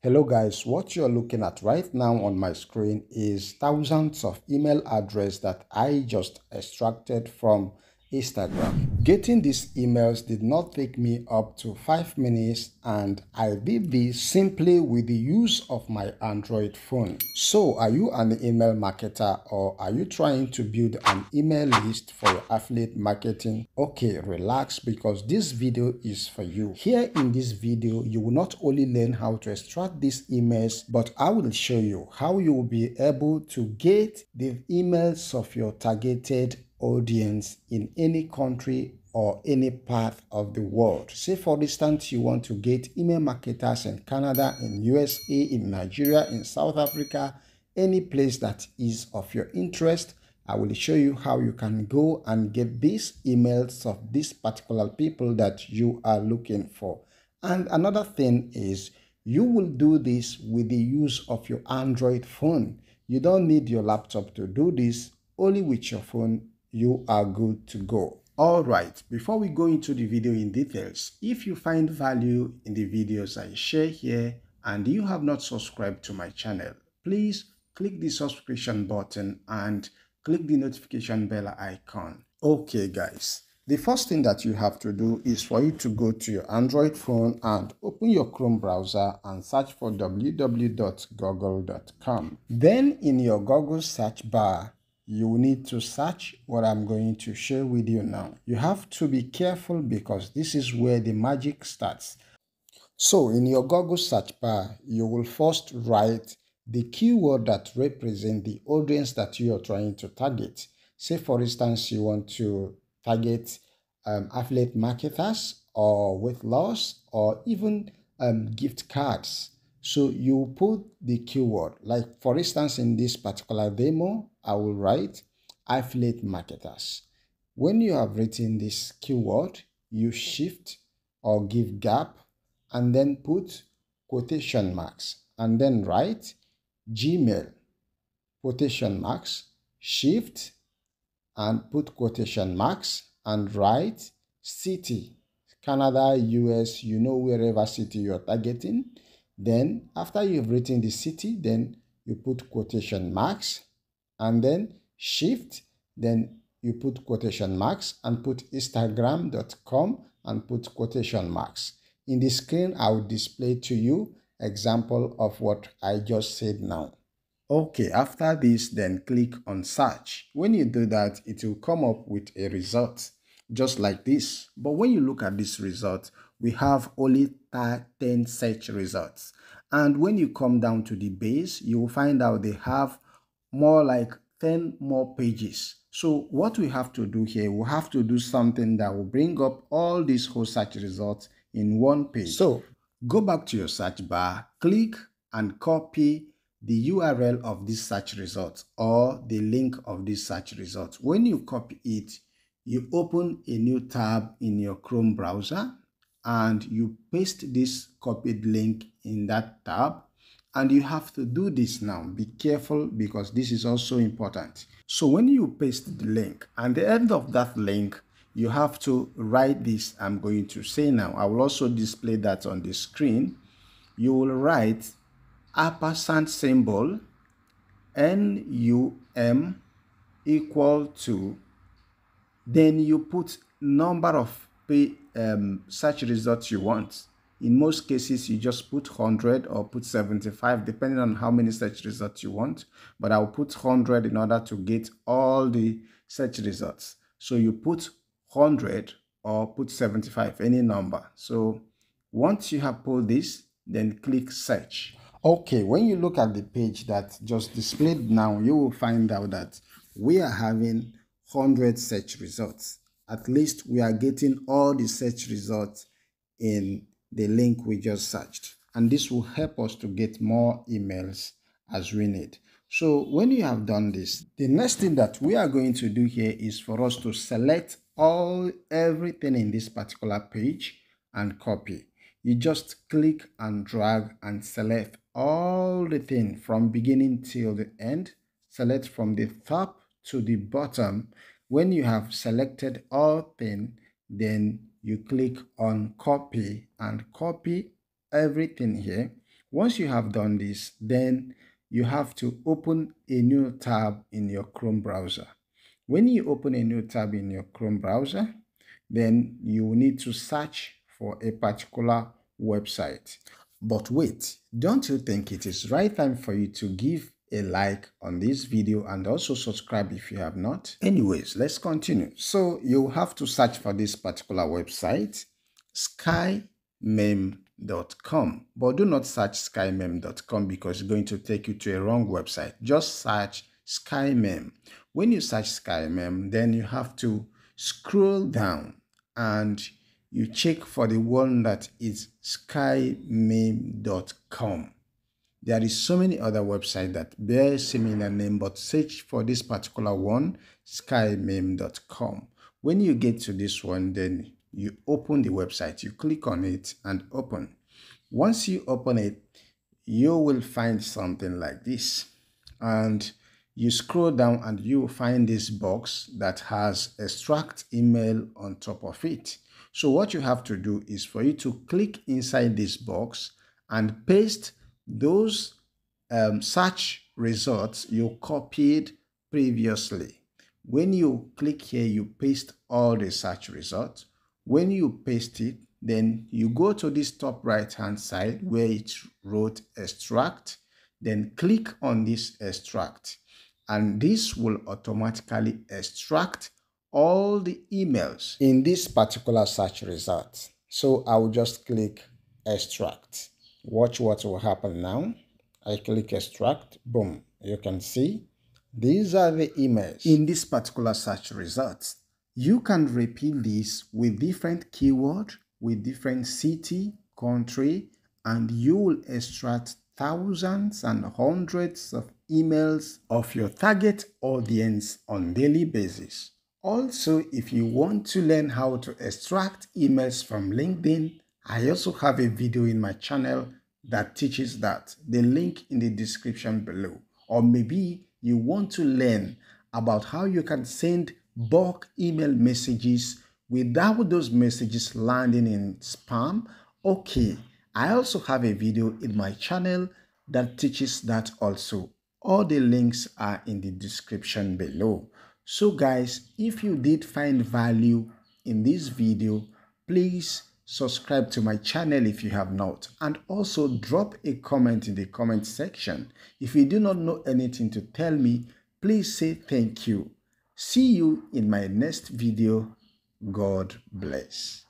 Hello guys, what you're looking at right now on my screen is thousands of email address that I just extracted from Instagram. Getting these emails did not take me up to 5 minutes and I did this simply with the use of my Android phone. So are you an email marketer or are you trying to build an email list for your affiliate marketing? Okay, relax because this video is for you. Here in this video, you will not only learn how to extract these emails, but I will show you how you will be able to get the emails of your targeted audience in any country or any part of the world. Say for instance, you want to get email marketers in Canada, in USA, in Nigeria, in South Africa, any place that is of your interest. I will show you how you can go and get these emails of these particular people that you are looking for. And another thing is you will do this with the use of your Android phone. You don't need your laptop to do this, only with your phone you are good to go. All right, before we go into the video in details, if you find value in the videos I share here and you have not subscribed to my channel, please click the subscription button and click the notification bell icon. Okay guys, the first thing that you have to do is for you to go to your Android phone and open your Chrome browser and search for www.google.com. Then in your Google search bar, you need to search what I'm going to share with you now. You have to be careful because this is where the magic starts. So in your Google search bar, you will first write the keyword that represent the audience that you are trying to target. Say for instance, you want to target um, affiliate marketers or weight loss or even um, gift cards. So you put the keyword, like for instance, in this particular demo, I will write affiliate marketers. When you have written this keyword, you shift or give gap and then put quotation marks and then write Gmail, quotation marks, shift and put quotation marks and write city, Canada, US, you know wherever city you're targeting then after you've written the city, then you put quotation marks and then shift, then you put quotation marks and put instagram.com and put quotation marks. In the screen, I will display to you example of what I just said now. Okay, after this, then click on search. When you do that, it will come up with a result just like this. But when you look at this result, we have only 10 search results. And when you come down to the base, you will find out they have more like 10 more pages. So what we have to do here, we have to do something that will bring up all these whole search results in one page. So go back to your search bar, click and copy the URL of this search result or the link of this search result. When you copy it, you open a new tab in your Chrome browser and you paste this copied link in that tab. And you have to do this now. Be careful because this is also important. So when you paste the link and the end of that link you have to write this i'm going to say now. I will also display that on the screen. You will write ampersand symbol num equal to then you put number of um, search results you want. In most cases, you just put 100 or put 75, depending on how many search results you want. But I'll put 100 in order to get all the search results. So you put 100 or put 75, any number. So once you have put this, then click search. Okay, when you look at the page that just displayed now, you will find out that we are having 100 search results at least we are getting all the search results in the link we just searched. And this will help us to get more emails as we need. So when you have done this, the next thing that we are going to do here is for us to select all everything in this particular page and copy. You just click and drag and select all the thing from beginning till the end. Select from the top to the bottom when you have selected all thing, then you click on copy and copy everything here. Once you have done this, then you have to open a new tab in your Chrome browser. When you open a new tab in your Chrome browser, then you need to search for a particular website. But wait, don't you think it is right time for you to give a like on this video and also subscribe if you have not? Anyways, let's continue. So you have to search for this particular website, skymeme.com. But do not search skymeme.com because it's going to take you to a wrong website. Just search skymeme. When you search skymeme, then you have to scroll down and you check for the one that is skymeme.com. There is so many other websites that bear similar name, but search for this particular one, skymeme.com. When you get to this one, then you open the website, you click on it and open. Once you open it, you will find something like this. And you scroll down and you find this box that has extract email on top of it. So what you have to do is for you to click inside this box and paste those um, search results you copied previously. When you click here, you paste all the search results. When you paste it, then you go to this top right hand side where it wrote extract, then click on this extract and this will automatically extract all the emails in this particular search result. So I will just click extract. Watch what will happen now. I click extract, boom. You can see these are the emails in this particular search results You can repeat this with different keyword, with different city, country, and you will extract thousands and hundreds of emails of your target audience on daily basis. Also, if you want to learn how to extract emails from LinkedIn, I also have a video in my channel that teaches that. The link in the description below. Or maybe you want to learn about how you can send bulk email messages without those messages landing in spam. Okay, I also have a video in my channel that teaches that also. All the links are in the description below. So guys, if you did find value in this video, please subscribe to my channel if you have not and also drop a comment in the comment section. If you do not know anything to tell me, please say thank you. See you in my next video. God bless.